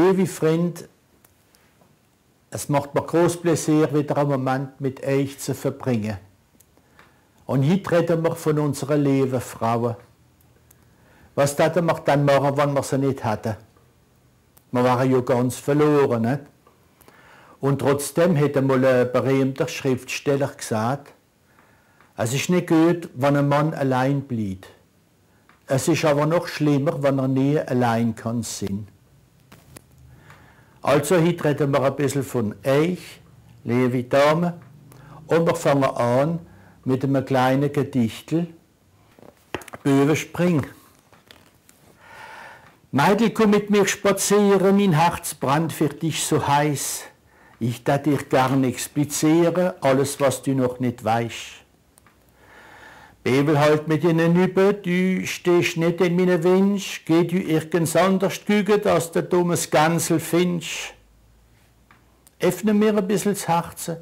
Liebe Freund, es macht mir groß Plaisir, wieder einen Moment mit euch zu verbringen. Und heute reden wir von unserer lieben Frauen. Was hätten wir dann machen, wenn wir sie nicht hatten? Wir waren ja ganz verloren. Nicht? Und trotzdem hat einmal ein berühmter Schriftsteller gesagt, es ist nicht gut, wenn ein Mann allein bleibt. Es ist aber noch schlimmer, wenn er nie allein kann sein. Also heute reden wir ein bisschen von euch, liebe Damen, und wir fangen an mit einem kleinen Gedichtel, Böwe Spring. Meidl, komm mit mir spazieren, mein Herz brannt für dich so heiß. Ich da dir gern explizieren, alles was du noch nicht weißt. Bebel halt mit ihnen über, du stehst nicht in meinen Wünsch, geh du irgends anders güge, dass der dummes Gansel findest. Öffne mir ein bisschen das Herz,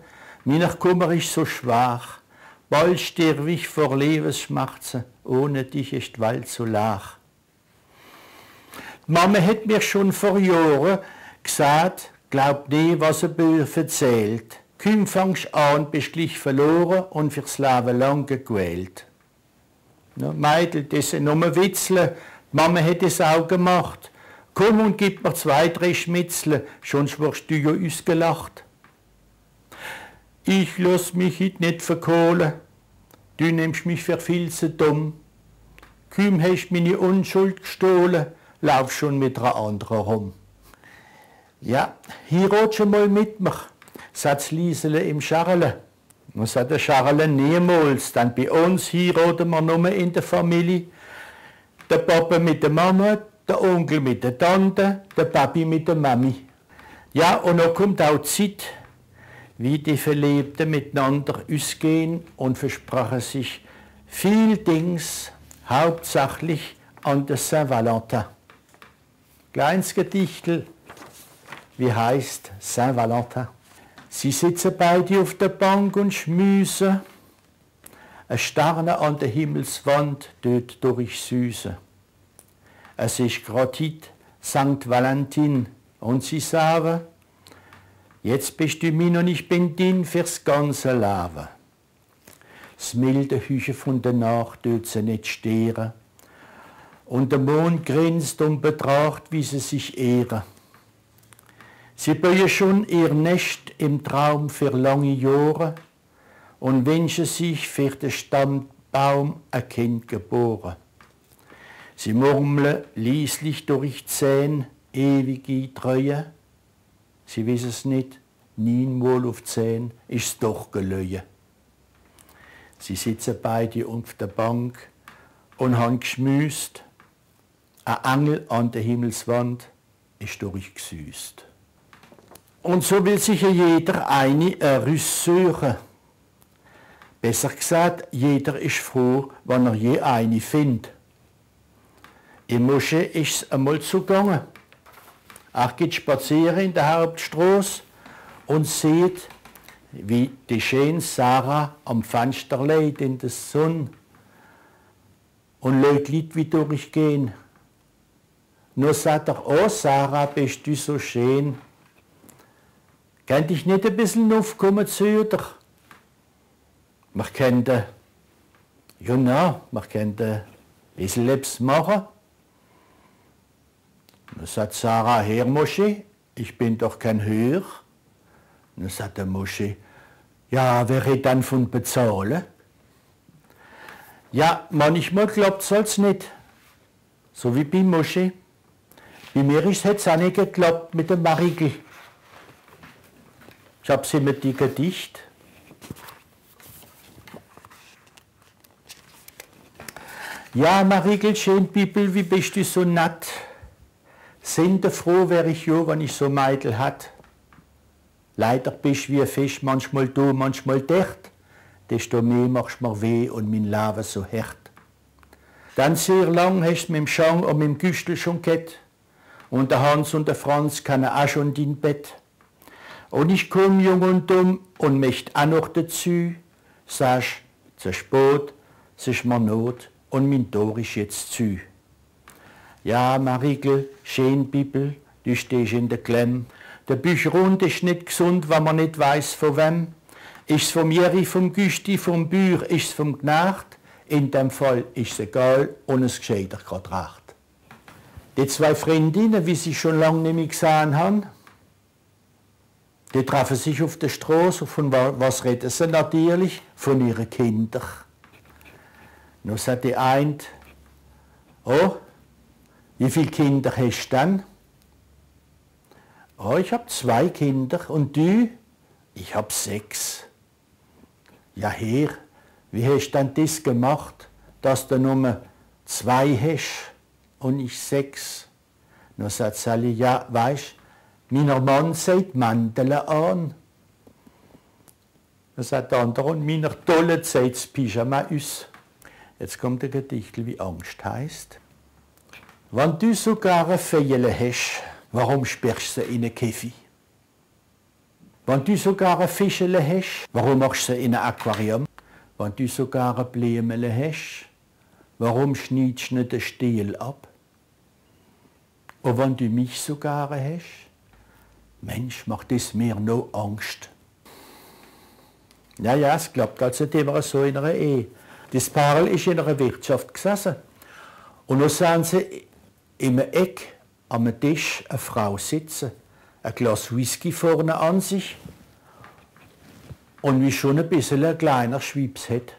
meiner Kummer ist so schwach, bald sterb ich vor Lebensschmerzen, ohne dich ist die Welt so lach. Mama hat mir schon vor Jahren gesagt, glaub nie, was er Böse erzählt. Kaum fangst an, bist gleich verloren und fürs Leben lang gequält. Ja, Meidl, das sind nur Witzeln. Mama hat es auch gemacht. Komm und gib mir zwei, drei Schmitzeln, sonst wirst du ja ausgelacht. Ich lass mich heute nicht verkohlen. Du nimmst mich für viel zu dumm. Kaum hast meine Unschuld gestohlen, lauf schon mit einer anderen rum. Ja, hier schon mal mit mir, sagt Liesele im Scharle. Man sagt der Scharle niemals, denn bei uns heiraten wir nur in der Familie. Der Papa mit der Mama, der Onkel mit der Tante, der Papi mit der Mami. Ja, und dann kommt auch Zeit, wie die Verlebten miteinander ausgehen und versprachen sich viel Dings, hauptsächlich an der Saint-Valentin. Kleines Gedichtel, wie heißt Saint-Valentin. Sie sitzen beide auf der Bank und schmüsen. Ein Sterne an der Himmelswand dort durchsüßen. Es ist heute St. Valentin und sie sagen, jetzt bist du mir und ich bin din fürs ganze Leben. Das milde Hüche von der Nacht dort sie nicht stehren und der Mond grinst und betracht, wie sie sich ehren. Sie bauen schon ihr Nest im Traum für lange Jahre und wünschen sich für den Stammbaum ein Kind geboren. Sie murmeln ließlich durch Zehn ewige Treue. Sie wissen es nicht, neunmal auf zehn ist es doch gelöje. Sie sitzen beide auf der Bank und haben geschmüst ein Engel an der Himmelswand ist durchgesüßt. Und so will sich jeder eine Rüss suchen. Besser gesagt, jeder ist froh, wenn er je eine findet. Im Moschee ist es einmal zugegangen. Ach geht spazieren in der Hauptstraße und sieht, wie die schöne Sarah am Fenster leid in der Sonne und Leute wie durchgehen. Nur sagt er, oh Sarah, bist du so schön. Kann dich nicht ein bisschen aufkommen zu dir? Man könnte, ja, na, man könnte ein bisschen etwas machen. Dann sagt Sarah, Herr Mosche, ich bin doch kein Höher. Dann sagt der Mosche, ja, wer hat dann von bezahlen? Ja, manchmal glaubt es nicht. So wie bei Mosche. Bei mir ist es auch nicht geklappt mit dem Marigel. Ich habe sie mit die Gedicht. Ja, Marigel, schön Bibel, wie bist du so nett? Sinde froh wär ich jo, wenn ich so Meidel hat. Leider bist wie ein Fisch, manchmal du, manchmal dicht. Desto mehr machst mir weh und mein Leben so hart. Dann sehr lang hast du mit dem Schang und mit dem Güstel schon gehabt. Und der Hans und der Franz kann auch schon in Bett. Und ich komm jung und dumm und möcht auch noch dazu, sagst, zu spät, ist mir Not und mein Tor ist jetzt zu. Ja, Marigel, schön Bibel, du stehst in der Klemm. Der Bücherund ist nicht gesund, wenn man nicht weiß von wem. Ist es vom Jeri, vom Güsti, vom Bühr, ist es vom Knecht? In dem Fall ist es egal und es geschieht gerade recht. Die zwei Freundinnen, wie sie schon lange nicht mehr gesehen haben, die treffen sich auf der Straße. Von was reden sie natürlich? Von ihren Kindern. Nun sagt die eine, oh, wie viele Kinder hast du denn? Oh, ich habe zwei Kinder. Und du? Ich habe sechs. Ja, Herr, wie hast du denn das gemacht, dass du nur zwei hast und ich sechs? Dann sagt Sally, ja, weißt meiner Mann sagt Mandeln an. Dann sagt der andere, und meiner Tolle sagt das Pyjama aus. Jetzt kommt ein Gedicht, wie Angst heißt. Wenn du sogar eine Feile hast, warum sperrst du sie in einen Käfig? Wenn du sogar ein Fischele hast, warum machst du sie in ein Aquarium? Wenn du sogar ein Blümele hast, warum schneidest du nicht den Stiel ab? Und wenn du mich sogar hast, Mensch, macht das mir noch Angst. Ja, ja, es klappt also immer so in einer Ehe. Das Paar ist in einer Wirtschaft gesessen. Und dann sahen sie im Eck am Tisch eine Frau sitzen, ein Glas Whisky vorne an sich und wie schon ein bisschen ein kleiner Schwips hat.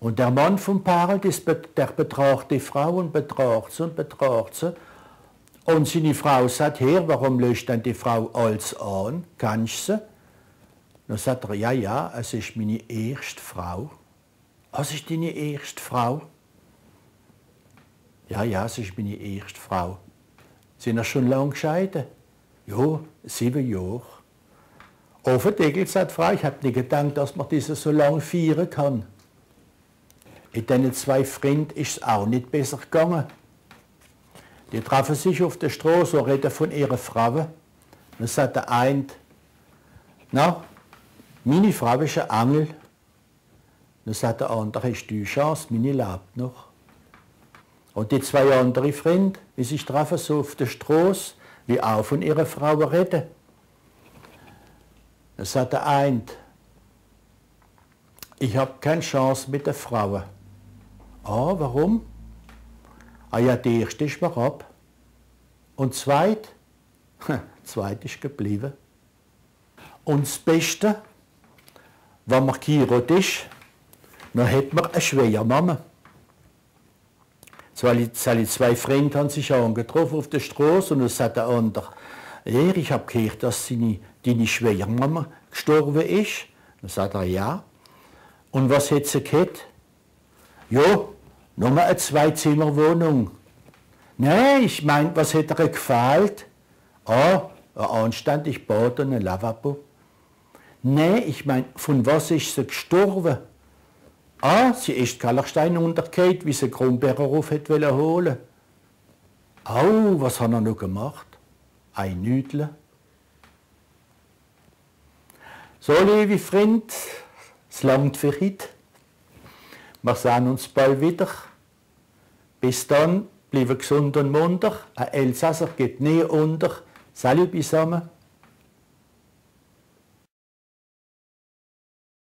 Und der Mann vom Paar, der betrachtet die Frau und betrachtet sie und betrachtet sie und seine Frau sagt, Herr, warum löscht dann die Frau alles an? Kannst du sie? Dann sagt er, ja, ja, es ist meine erste Frau. Was ist deine erste Frau? Ja, ja, es ist meine erste Frau. Sind er schon lange gescheiden? Ja, sieben Jahre. Offendeckelt sagt die Frau, ich habe nicht gedacht, dass man diese so lange feiern kann. In diesen zwei Freunden ist es auch nicht besser gegangen. Die trafen sich auf der Straße und reden von ihrer Frau. Dann sagt der eine, na, meine Frau ist ein Angel. Dann sagt der andere, hast du Chance, meine lebt noch. Und die zwei anderen Freunde, wie sich trafen so auf der Straße, wie auch von ihrer Frau reden. Dann sagt der eine, ich habe keine Chance mit der Frau. Ah, warum? Ah ja, der erste ist mir ab. Und zweit, zweit ist geblieben. Und das Beste, wenn man geheiratet ist, dann hat man eine schwere Mama. Zwei, zwei Freunde haben sich angetroffen auf der Straße und dann sagt der andere, ja, ich habe gehört, dass deine, deine Schwiegermama gestorben ist. Dann sagt er, ja. Und was hat sie gehabt? Ja, Nochmal eine Zwei-Zimmer-Wohnung. Nein, ich meine, was hätte ihr gefällt? Ah, ein anständig Bad und ein Lavabo. Nein, ich meine, von was ist sie gestorben? Ah, sie ist Kallerstein untergeht, wie sie Kronbergerhof hätte holen Au, was hat er noch gemacht? Ein Nüdle. So, liebe Freund, es langt für heute. Wir sehen uns bald wieder. Bis dann, bleibe gesund und munter. Ein Elsasser geht nie unter. Salut zusammen.